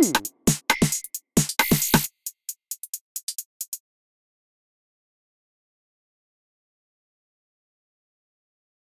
Hmm.